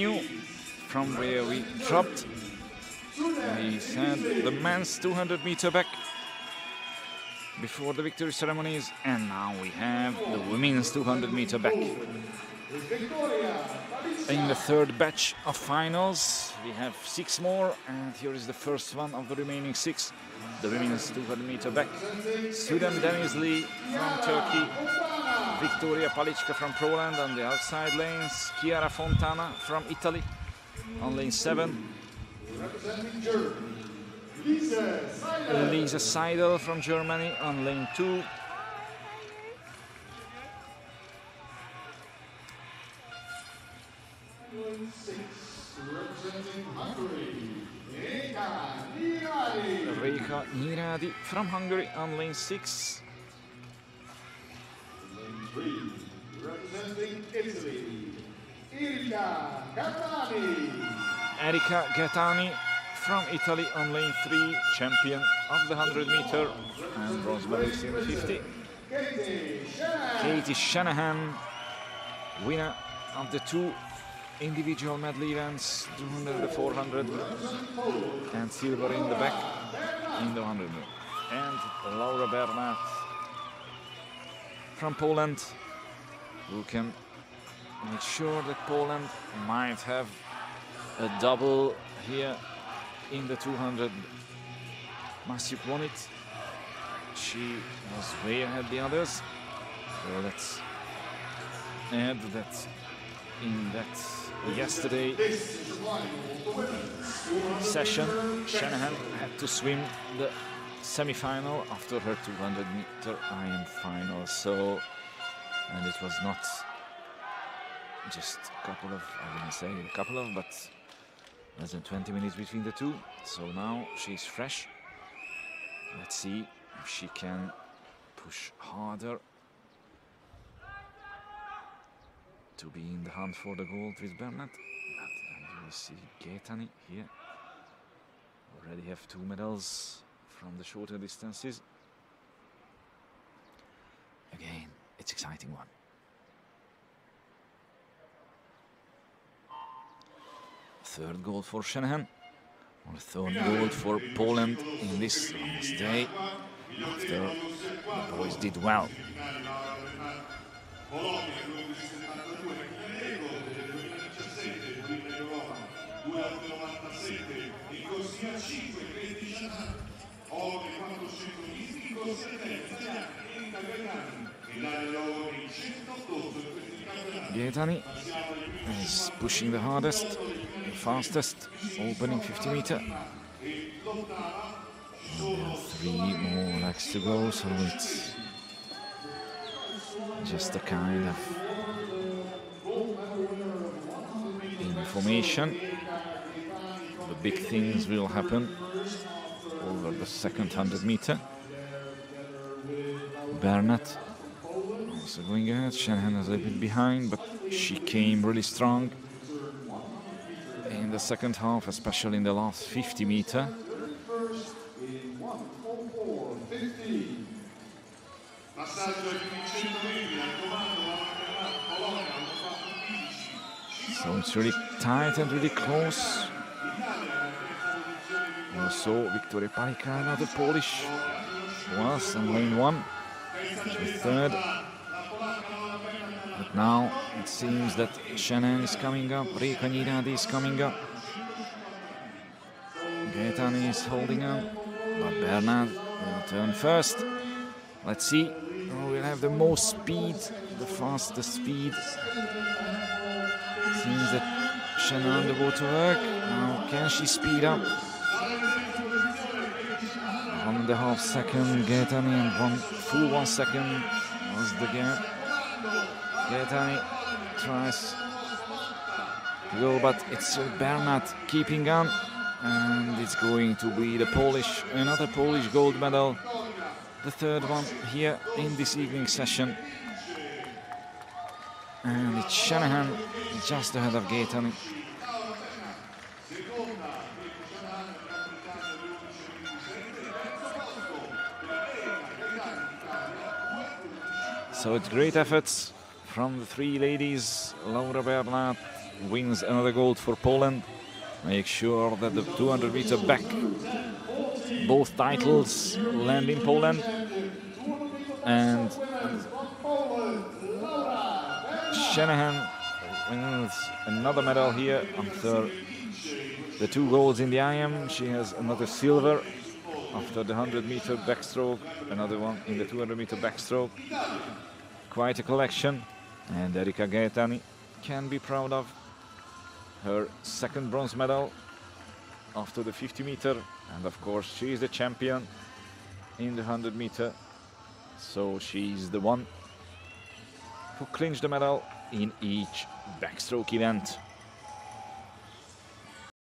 From where we dropped. We had the men's 200 meter back before the victory ceremonies, and now we have the women's 200 meter back. In the third batch of finals, we have six more, and here is the first one of the remaining six. The women's 200 meter back. Sudem Denizli from Turkey, Wiktoria Palicka from Poland on the outside lanes, Chiara Fontana from Italy on lane seven. Lise Seidel from Germany on lane two. Reka Nyiradi from Hungary on lane six. Representing Italy, Erika Gaetani. From Italy on lane three, champion of the 100 meter and bronze medalist in the 50. Katie Shanahan. Winner of the two individual medley events, 200 and 400, and silver in the back in the 100 meter. And Laura Bernat from Poland, who can make sure that Poland might have a double here in the 200. Masiuk won it. She was way ahead the others. So let's add that in that yesterday session, Shanahan had to swim the semi-final after her 200 meter IM final. So, and it was not just a couple of, I didn't say a couple of, but less than 20 minutes between the two. So now she's fresh. Let's see if she can push harder to be in the hunt for the gold with Bernat. But and you see Gaetani here. Already have two medals from the shorter distances. Again, it's exciting one. Third gold for Shanahan. Or third goal for Poland in this last day after the boys did well. Gaetani is pushing the hardest, the fastest, opening 50 meter. Three more legs to go, so it's just a kind of information. The big things will happen over the second 100 meter. Bernat also going ahead. Shanahan is a bit behind, but she came really strong in the second half, especially in the last 50 meter. So it's really tight and really close. Also, Wiktoria Palicka, another Polish, was in lane one. She was third. Now it seems that Shannon is coming up, Reka Nyiradi is coming up. Gaetani is holding up, but Bernat will turn first. Let's see oh, who will have the most speed, the fastest speed. Seems that Shannon undergo to work. Now, can she speed up? One and a half second, Gaetani, and one full one second was the gap. Gaetani tries to but it's Bernat keeping on, and it's going to be the Polish, another Polish gold medal, the third one here in this evening session. And it's Shanahan just ahead of Gaetani. So it's great efforts from the three ladies, Laura Bernat, wins another gold for Poland. Make sure that the 200 meter back, both titles land in Poland. And Shanahan wins another medal here after the two golds in the IM. She has another silver after the 100 meter backstroke, another one in the 200 meter backstroke. Quite a collection, and Erika Gaetani can be proud of her second bronze medal after the 50 meter, and of course she is the champion in the 100 meter, so she's the one who clinched the medal in each backstroke event.